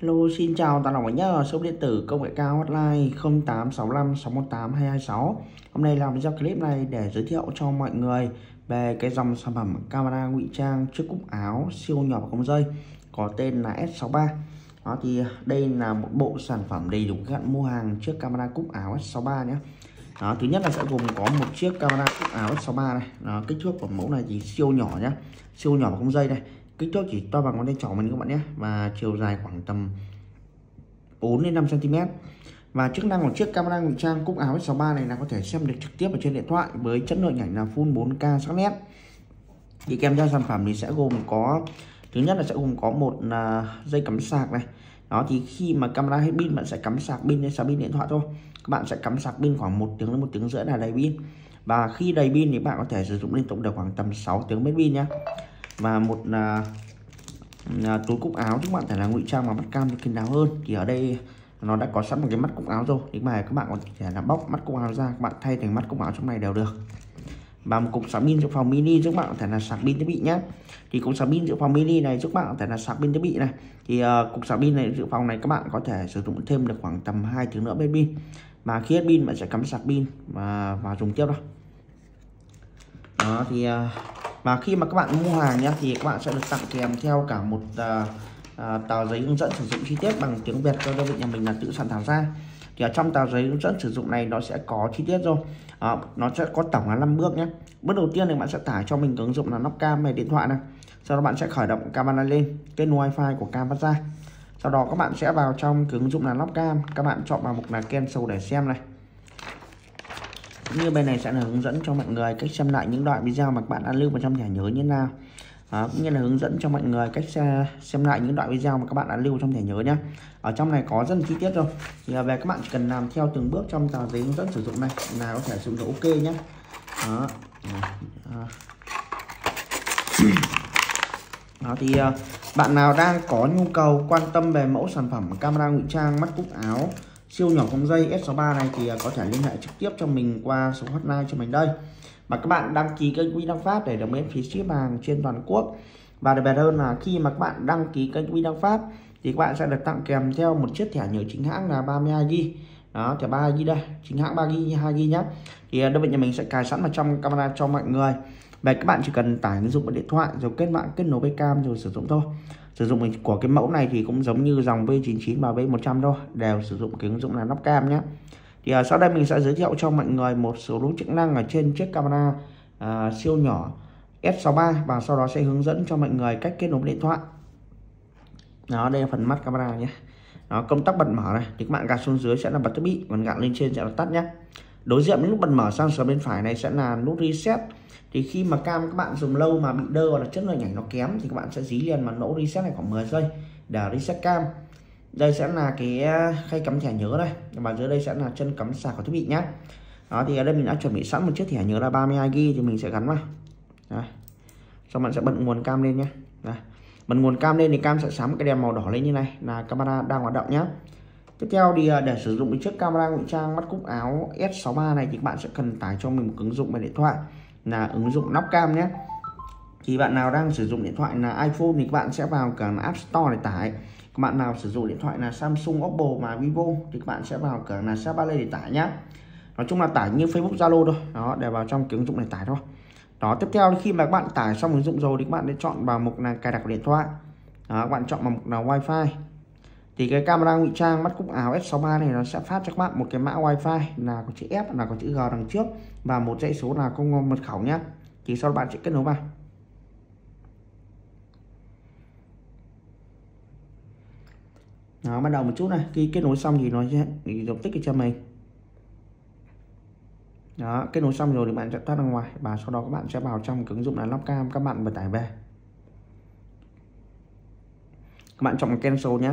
Hello, xin chào toàn lòng nhớ số điện tử công nghệ cao hotline 0865 618 226. Hôm nay làm video clip này để giới thiệu cho mọi người về cái dòng sản phẩm camera ngụy trang trước cúc áo siêu nhỏ và không dây có tên là S63. Đó thì đây là một bộ sản phẩm đầy đủ các bạn mua hàng trước camera cúc áo S63 nhé. Đó, thứ nhất là sẽ gồm có một chiếc camera cúc áo S63 này, Đó, kích thước của mẫu này thì siêu nhỏ nhé, siêu nhỏ và không dây này kích thước chỉ to bằng ngón tay trỏ mình các bạn nhé. Và chiều dài khoảng tầm 4 đến 5 cm và chức năng của chiếc camera ngụy trang cúc áo S63 này là có thể xem được trực tiếp ở trên điện thoại với chất lượng ảnh là full 4K sắc nét. Thì kèm theo sản phẩm thì sẽ gồm có, thứ nhất là sẽ gồm có một là dây cắm sạc này. Đó, thì khi mà camera hết pin, bạn sẽ cắm sạc pin lên sạc pin điện thoại thôi. Các bạn sẽ cắm sạc pin khoảng một tiếng đến một tiếng rưỡi là đầy pin. Và khi đầy pin thì bạn có thể sử dụng liên tục được khoảng tầm 6 tiếng hết pin nhé và một là à, túi cúc áo các bạn thể là ngụy trang bằng mắt cam kín đáo hơn. Thì ở đây nó đã có sẵn một cái mắt cúc áo rồi. Nhưng mà các bạn có thể là bóc mắt cúc áo ra các bạn thay thành mắt cúc áo trong này đều được. Và một cục sạc pin dự phòng mini giúp bạn có thể là sạc pin thiết bị nhé thì cục sạc pin dự phòng mini này giúp bạn có thể là sạc pin thiết bị này. Thì uh, cục sạc pin này dự phòng này các bạn có thể sử dụng thêm được khoảng tầm 2 tiếng nữa bên pin. Mà khi hết pin bạn sẽ cắm sạc pin và và dùng tiếp thôi đó thì uh, và khi mà các bạn mua hàng nhé thì các bạn sẽ được tặng kèm theo cả một uh, uh, tờ giấy hướng dẫn sử dụng chi tiết bằng tiếng Việt do đơn vị nhà mình là tự soạn thảo ra. Thì ở trong tờ giấy hướng dẫn sử dụng này nó sẽ có chi tiết rồi. À, nó sẽ có tổng là 5 bước nhé bước đầu tiên thì bạn sẽ tải cho mình ứng dụng là nóc cam về điện thoại này. Sau đó bạn sẽ khởi động camera lên kết nối wifi của cam phát ra. Sau đó các bạn sẽ vào trong cái ứng dụng là nóc cam các bạn chọn vào mục là cancel để xem này như bên này sẽ là hướng dẫn cho mọi người cách xem lại những đoạn video mà các bạn đã lưu vào trong thẻ nhớ như thế nào. À, cũng như là hướng dẫn cho mọi người cách xem lại những đoạn video mà các bạn đã lưu trong thẻ nhớ nhé ở trong này có rất là chi tiết rồi. Thì về các bạn chỉ cần làm theo từng bước trong tờ giấy hướng dẫn sử dụng này là có thể sử dụng ok nhé đó. đó. Thì à, bạn nào đang có nhu cầu quan tâm về mẫu sản phẩm camera ngụy trang mắt cúc áo siêu nhỏ không dây S63 này thì à, có thể liên hệ trực tiếp cho mình qua số hotline cho mình đây. Mà các bạn đăng ký kênh Quy Đăng Pháp để được miễn phí ship hàng trên toàn quốc. Và đặc biệt hơn là khi mà các bạn đăng ký kênh Quy Đăng Pháp thì các bạn sẽ được tặng kèm theo một chiếc thẻ nhớ chính hãng là 32GB đó, thẻ 32GB đây, chính hãng 3GB 2GB nhé thì à, đơn vị nhà mình sẽ cài sẵn vào trong camera cho mọi người. Vậy các bạn chỉ cần tải ứng dụng vào điện thoại rồi kết mạng, kết nối với cam rồi sử dụng thôi sử dụng của cái mẫu này thì cũng giống như dòng V99 và V100 thôi đều sử dụng cái ứng dụng là nắp cam nhé thì uh, sau đây mình sẽ giới thiệu cho mọi người một số đúng chức năng ở trên chiếc camera uh, siêu nhỏ S63 và sau đó sẽ hướng dẫn cho mọi người cách kết nối điện thoại. Đó đây là phần mắt camera nhé đó công tắc bật mở này thì các bạn gạt xuống dưới sẽ là bật thiết bị còn gạt lên trên sẽ là tắt nhé đối diện với lúc bật mở sang sờ bên phải này sẽ là nút reset. Thì khi mà cam các bạn dùng lâu mà bị đơ hoặc là chất lượng ảnh nó kém thì các bạn sẽ dí liền mà nỗ reset này khoảng 10 giây để reset cam. Đây sẽ là cái à, khay cắm thẻ nhớ đây. Và dưới đây sẽ là chân cắm sạc của thiết bị nhé đó, thì ở đây mình đã chuẩn bị sẵn một chiếc thẻ nhớ là 32 GB thì mình sẽ gắn vào. Đây. xong bạn sẽ bật nguồn cam lên nhé đây. bật nguồn cam lên thì cam sẽ sáng cái đèn màu đỏ lên như này là camera đang hoạt động nhé tiếp theo thì à, để sử dụng chiếc camera ngụy trang mắt cúc áo S63 này thì các bạn sẽ cần tải cho mình một ứng dụng về điện thoại là ứng dụng nóc cam nhé. Thì bạn nào đang sử dụng điện thoại là iPhone thì các bạn sẽ vào cả App Store để tải. Các bạn nào sử dụng điện thoại là Samsung Oppo và Vivo thì các bạn sẽ vào cửa là Sapale để tải nhé nói chung là tải như Facebook Zalo thôi. Đó để vào trong cái ứng dụng này tải thôi. Đó tiếp theo khi mà các bạn tải xong ứng dụng rồi thì các bạn sẽ chọn vào mục là cài đặt điện thoại. Đó, các bạn chọn vào mục là Wi-Fi thì cái camera ngụy trang mắt cúc áo S63 này nó sẽ phát cho các bạn một cái mã wifi là có chữ F, là có chữ G đằng trước và một dãy số là không mật khẩu nhé thì sau đó bạn sẽ kết nối vào. Nó bắt đầu một chút này. Khi kết nối xong thì nó sẽ đọc tích cho mình. Đó, kết nối xong rồi thì bạn sẽ thoát ra ngoài và sau đó các bạn sẽ vào trong ứng dụng là lắp cam các bạn vừa tải về. Các bạn chọn cancel nhé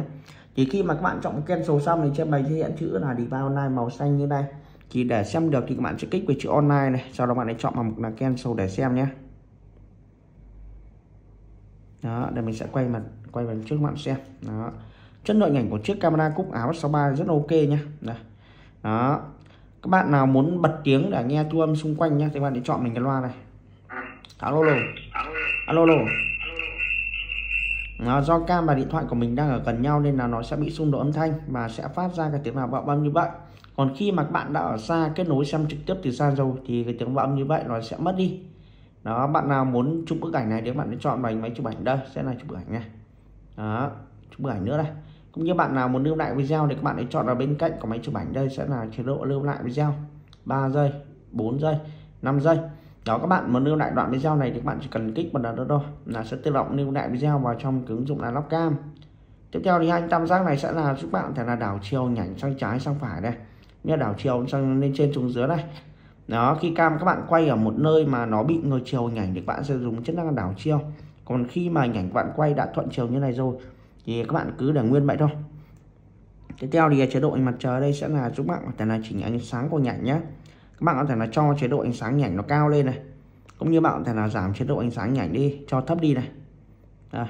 thì khi mà các bạn chọn cancel xong thì trên bài thể hiện chữ là đi online màu xanh như đây thì để xem được thì các bạn sẽ kích vào chữ online này sau đó bạn hãy chọn vào mục là cancel để xem nhé. Đó để mình sẽ quay mặt quay vào trước bạn xem. Đó. Chất lượng ảnh của chiếc camera cúc áo 63 rất ok nhé. Đó. Các bạn nào muốn bật tiếng để nghe thu âm xung quanh nhé thì bạn hãy chọn mình cái loa này. Alo alo. Alo alo do cam và điện thoại của mình đang ở gần nhau nên là nó sẽ bị xung đột âm thanh và sẽ phát ra cái tiếng nào vọng âm như vậy. Còn khi mà các bạn đã ở xa, kết nối xem trực tiếp từ xa rồi thì cái tiếng vọng âm như vậy nó sẽ mất đi. Đó, bạn nào muốn chụp bức ảnh này thì các bạn chọn bài máy chụp ảnh đây, sẽ là chụp ảnh này đó, chụp bức ảnh nữa đây. Cũng như bạn nào muốn lưu lại video thì các bạn hãy chọn ở bên cạnh của máy chụp ảnh đây, sẽ là chế độ lưu lại video. 3 giây 4 giây 5 giây đó, các bạn muốn lưu lại đoạn video này thì các bạn chỉ cần kích vào đó thôi là sẽ tự động lưu lại video vào trong ứng dụng là lóc cam. Tiếp theo thì hai tam giác này sẽ là giúp bạn thể là đảo chiều nhảy sang trái, sang phải đây. Như đảo chiều sang lên trên xuống dưới đây. Đó, khi cam các bạn quay ở một nơi mà nó bị ngược chiều nhảy thì các bạn sẽ dùng chức năng đảo chiều. Còn khi mà nhảy bạn quay đã thuận chiều như này rồi thì các bạn cứ để nguyên vậy thôi. Tiếp theo thì chế độ mặt trời đây sẽ là giúp bạn có thể là chỉnh ánh sáng của nhảy nhé các bạn có thể là cho chế độ ánh sáng nhảnh nó cao lên này cũng như bạn có thể là giảm chế độ ánh sáng nhảnh đi, cho thấp đi này à.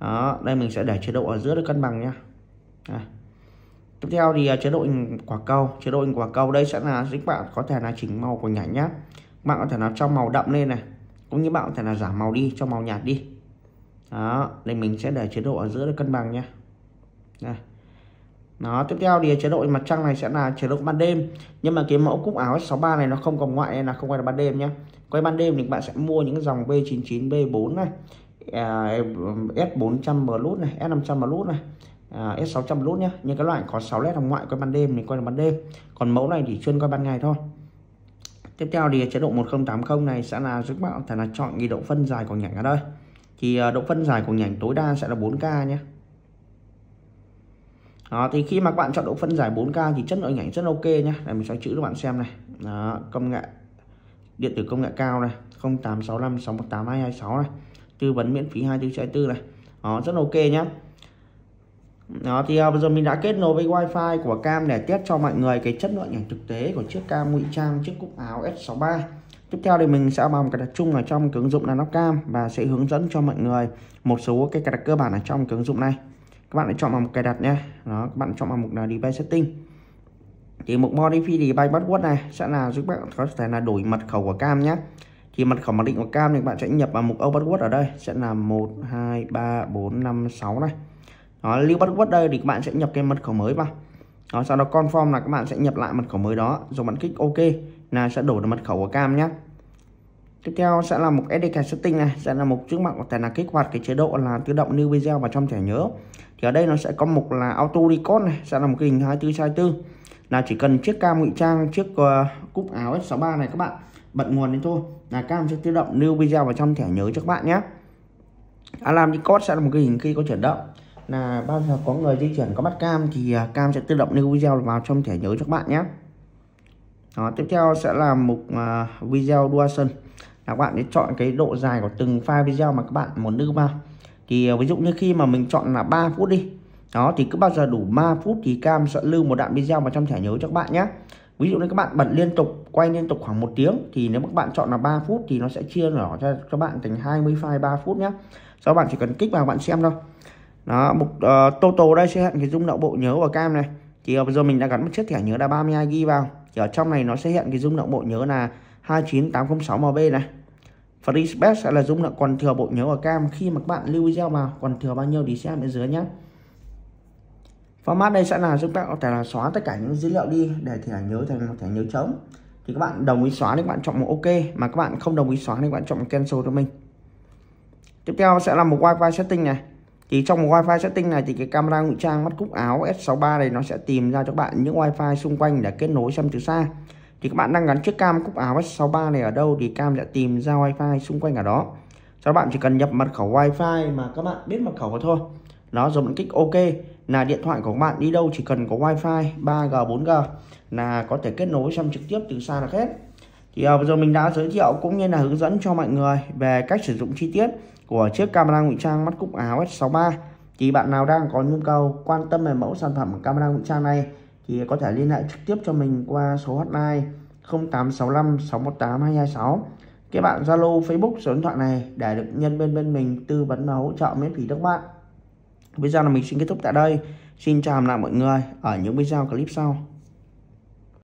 đó, đây mình sẽ để chế độ ở giữa để cân bằng nhá à. tiếp theo thì à, chế độ quả cầu, chế độ quả cầu đây sẽ là giúp bạn có thể là chỉnh màu của nhảnh nhá bạn có thể là cho màu đậm lên này, cũng như bạn có thể là giảm màu đi, cho màu nhạt đi đó, đây mình sẽ để chế độ ở giữa để cân bằng nhá đây đó tiếp theo thì chế độ mặt trăng này sẽ là chế độ ban đêm. Nhưng mà cái mẫu cúc áo S63 này nó không còn ngoại nên là không quay là ban đêm nhé quay ban đêm thì bạn sẽ mua những dòng B99 B4 này S400 Bluetooth này S500 Bluetooth này à, S600 Bluetooth nhé những cái loại có 6 led hồng ngoại quay ban đêm thì quay là ban đêm. Còn mẫu này thì chuyên quay ban ngày thôi. Tiếp theo thì chế độ 1080 này sẽ là giúp bạn thể là chọn cái độ phân dài của nhảnh ở đây. Thì à, độ phân giải của nhảnh tối đa sẽ là 4K nhé đó, thì khi mà các bạn chọn độ phân giải 4K thì chất lượng ảnh rất ok nhé để mình xoay chữ cho bạn xem này. Đó, công nghệ điện tử công nghệ cao này 0865 618 226 này tư vấn miễn phí 24 này. Đó, rất ok nhé đó thì à, bây giờ mình đã kết nối với wifi của cam để test cho mọi người cái chất lượng ảnh thực tế của chiếc cam ngụy trang chiếc cúc áo S63 Tiếp theo thì mình sẽ bằng cài đặt chung ở trong cái ứng dụng là nắp cam và sẽ hướng dẫn cho mọi người một số cái cài đặt cơ bản ở trong cái ứng dụng này. Các bạn hãy chọn vào mục cài đặt nhé. Đó, các bạn chọn vào mục là device setting. Thì mục modify device password này sẽ là giúp bạn có thể là đổi mật khẩu của cam nhé. Thì mật khẩu mặc định của cam thì bạn sẽ nhập vào mục open password ở đây sẽ là 1 2 3 4 5 6 này. Đó, lưu password đây thì các bạn sẽ nhập cái mật khẩu mới vào. Đó, sau đó confirm là các bạn sẽ nhập lại mật khẩu mới đó rồi bạn kích ok là sẽ đổi được mật khẩu của cam nhé tiếp theo sẽ là một SDK setting này sẽ là một trước mặt có thể là kích hoạt cái chế độ là tự động lưu video vào trong thẻ nhớ thì ở đây nó sẽ có mục là auto record này sẽ là một cái hình 2424 là chỉ cần chiếc cam ngụy trang chiếc ờ, uh, cúc áo S63 này các bạn bật nguồn lên thôi. Là cam sẽ tự động lưu video vào trong thẻ nhớ cho các bạn nhé. Alarm record sẽ là một cái hình khi có chuyển động. Là bao giờ có người di chuyển có bắt cam thì ờ, cam sẽ tự động lưu video vào trong thẻ nhớ cho các bạn nhé. Đó, tiếp theo sẽ là mục uh, video duration là các bạn sẽ chọn cái độ dài của từng file video mà các bạn muốn đưa vào thì ờ, ví dụ như khi mà mình chọn là 3 phút đi đó thì cứ bao giờ đủ 3 phút thì cam sẽ lưu một đoạn video vào trong thẻ nhớ cho các bạn nhé ví dụ như các bạn bật liên tục quay liên tục khoảng một tiếng thì nếu các bạn chọn là 3 phút thì nó sẽ chia nhỏ cho các bạn thành 20 file 3 phút nhé sau bạn chỉ cần kích vào bạn xem thôi. Đó mục uh, total đây sẽ hiện cái dung lượng bộ nhớ của cam này. Thì ờ, bây giờ mình đã gắn một chiếc thẻ nhớ là 32 GB vào. Thì ở trong này nó sẽ hiện cái dung lượng bộ nhớ là 29806 MB này. Free sẽ là dung lượng còn thừa bộ nhớ ở cam khi mà các bạn lưu video vào. Còn thừa bao nhiêu thì xem bên dưới nhé. Format đây sẽ là giúp các có thể là xóa tất cả những dữ liệu đi để thẻ nhớ thành một thẻ nhớ trống. Thì các bạn đồng ý xóa thì các bạn chọn một ok. Mà các bạn không đồng ý xóa thì các bạn chọn một cancel cho mình. Tiếp theo sẽ là một wifi setting này. Thì trong một wifi setting này thì cái camera ngụy trang, mắt cúc, áo S63 này nó sẽ tìm ra cho bạn những wifi xung quanh để kết nối xem từ xa thì các bạn đang gắn chiếc cam cúc áo S63 này ở đâu thì cam sẽ tìm ra wifi xung quanh ở đó. Cho bạn chỉ cần nhập mật khẩu wifi mà các bạn biết mật khẩu thôi. Nó rồi bạn kích ok. Là điện thoại của các bạn đi đâu chỉ cần có wifi 3G 4G là có thể kết nối xem trực tiếp từ xa được hết. Thì à, uh, giờ mình đã giới thiệu cũng như là hướng dẫn cho mọi người về cách sử dụng chi tiết của chiếc camera ngụy trang mắt cúc áo S63 thì bạn nào đang có nhu cầu quan tâm về mẫu sản phẩm camera ngụy trang này thì có thể liên hệ trực tiếp cho mình qua số hotline 0865 618 226 các bạn Zalo, Facebook, số điện thoại này để được nhân viên bên mình tư vấn và hỗ trợ miễn phí các bạn. Bây giờ là mình xin kết thúc tại đây. Xin chào lại mọi người ở những video clip sau.